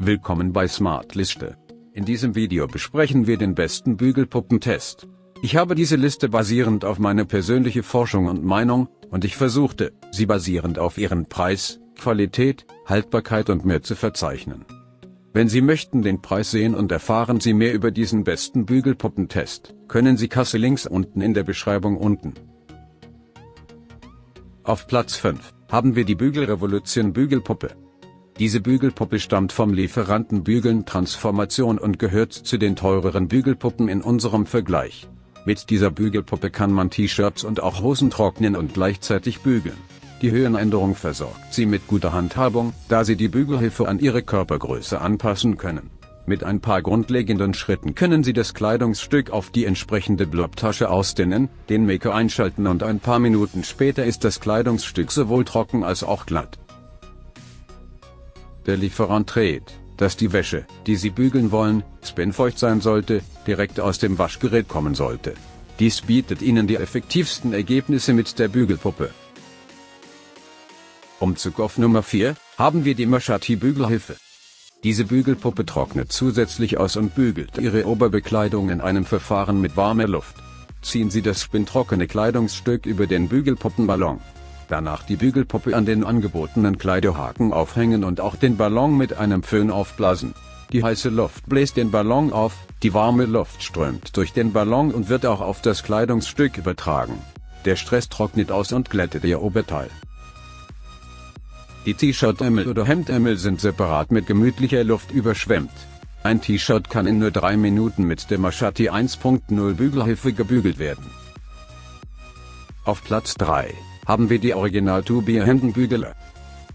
Willkommen bei Smartliste. In diesem Video besprechen wir den besten Bügelpuppentest. Ich habe diese Liste basierend auf meine persönliche Forschung und Meinung, und ich versuchte, sie basierend auf ihren Preis, Qualität, Haltbarkeit und mehr zu verzeichnen. Wenn Sie möchten den Preis sehen und erfahren Sie mehr über diesen besten Bügelpuppentest, können Sie Kasse links unten in der Beschreibung unten. Auf Platz 5 haben wir die Bügelrevolution Bügelpuppe. Diese Bügelpuppe stammt vom Lieferanten Bügeln Transformation und gehört zu den teureren Bügelpuppen in unserem Vergleich. Mit dieser Bügelpuppe kann man T-Shirts und auch Hosen trocknen und gleichzeitig bügeln. Die Höhenänderung versorgt sie mit guter Handhabung, da sie die Bügelhilfe an ihre Körpergröße anpassen können. Mit ein paar grundlegenden Schritten können Sie das Kleidungsstück auf die entsprechende Blobtasche ausdehnen, den Maker einschalten und ein paar Minuten später ist das Kleidungsstück sowohl trocken als auch glatt. Der Lieferant dreht, dass die Wäsche, die Sie bügeln wollen, spinnfeucht sein sollte, direkt aus dem Waschgerät kommen sollte. Dies bietet Ihnen die effektivsten Ergebnisse mit der Bügelpuppe. Umzug auf Nummer 4 haben wir die Mashati Bügelhilfe. Diese Bügelpuppe trocknet zusätzlich aus und bügelt Ihre Oberbekleidung in einem Verfahren mit warmer Luft. Ziehen Sie das spinntrockene Kleidungsstück über den Bügelpuppenballon. Danach die Bügelpuppe an den angebotenen Kleiderhaken aufhängen und auch den Ballon mit einem Föhn aufblasen. Die heiße Luft bläst den Ballon auf, die warme Luft strömt durch den Ballon und wird auch auf das Kleidungsstück übertragen. Der Stress trocknet aus und glättet Ihr Oberteil. Die T-Shirt-Ärmel oder Hemdärmel sind separat mit gemütlicher Luft überschwemmt. Ein T-Shirt kann in nur drei Minuten mit der Mashati 1.0 Bügelhilfe gebügelt werden. Auf Platz 3 haben wir die Original Tubier Hemdenbügele.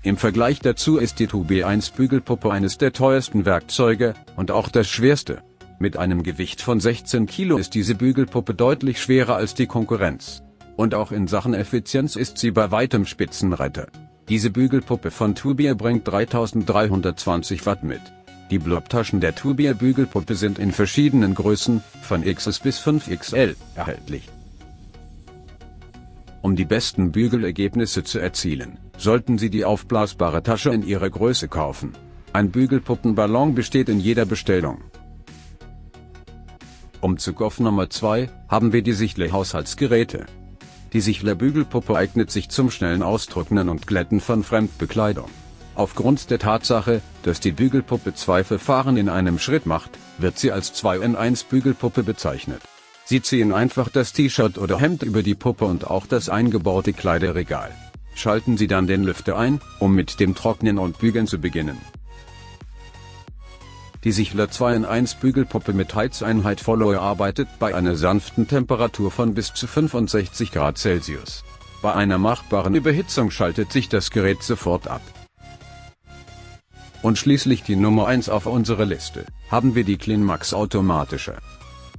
Im Vergleich dazu ist die Tubier 1 Bügelpuppe eines der teuersten Werkzeuge und auch das schwerste. Mit einem Gewicht von 16 Kilo ist diese Bügelpuppe deutlich schwerer als die Konkurrenz. Und auch in Sachen Effizienz ist sie bei weitem Spitzenreiter. Diese Bügelpuppe von Tubier bringt 3320 Watt mit. Die Blobtaschen der Tubier Bügelpuppe sind in verschiedenen Größen, von XS bis 5XL, erhältlich. Um die besten Bügelergebnisse zu erzielen, sollten Sie die aufblasbare Tasche in Ihrer Größe kaufen. Ein Bügelpuppenballon besteht in jeder Bestellung. Umzug auf Nummer 2 haben wir die Sichler Haushaltsgeräte. Die Sichler Bügelpuppe eignet sich zum schnellen Austrocknen und Glätten von Fremdbekleidung. Aufgrund der Tatsache, dass die Bügelpuppe zwei Verfahren in einem Schritt macht, wird sie als 2 in 1 Bügelpuppe bezeichnet. Sie ziehen einfach das T-Shirt oder Hemd über die Puppe und auch das eingebaute Kleiderregal. Schalten Sie dann den Lüfter ein, um mit dem Trocknen und Bügeln zu beginnen. Die Sichler 2 in 1 Bügelpuppe mit Heizeinheit Follower arbeitet bei einer sanften Temperatur von bis zu 65 Grad Celsius. Bei einer machbaren Überhitzung schaltet sich das Gerät sofort ab. Und schließlich die Nummer 1 auf unserer Liste, haben wir die CleanMax automatische.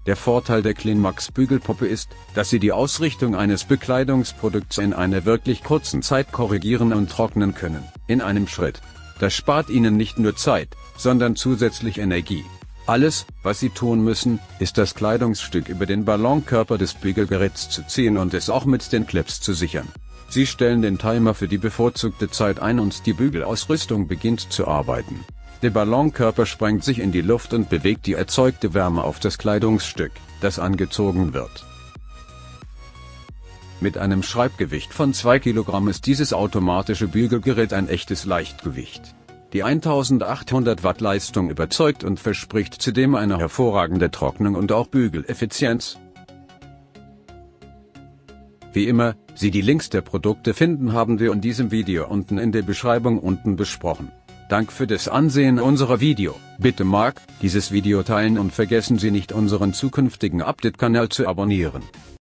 Der Vorteil der CleanMax Bügelpuppe ist, dass Sie die Ausrichtung eines Bekleidungsprodukts in einer wirklich kurzen Zeit korrigieren und trocknen können, in einem Schritt. Das spart Ihnen nicht nur Zeit, sondern zusätzlich Energie. Alles, was Sie tun müssen, ist das Kleidungsstück über den Ballonkörper des Bügelgeräts zu ziehen und es auch mit den Clips zu sichern. Sie stellen den Timer für die bevorzugte Zeit ein und die Bügelausrüstung beginnt zu arbeiten. Der Ballonkörper sprengt sich in die Luft und bewegt die erzeugte Wärme auf das Kleidungsstück, das angezogen wird. Mit einem Schreibgewicht von 2 kg ist dieses automatische Bügelgerät ein echtes Leichtgewicht. Die 1800 Watt Leistung überzeugt und verspricht zudem eine hervorragende Trocknung und auch Bügeleffizienz. Wie immer, Sie die Links der Produkte finden haben wir in diesem Video unten in der Beschreibung unten besprochen. Dank für das Ansehen unserer Video. Bitte mag dieses Video teilen und vergessen Sie nicht unseren zukünftigen Update-Kanal zu abonnieren.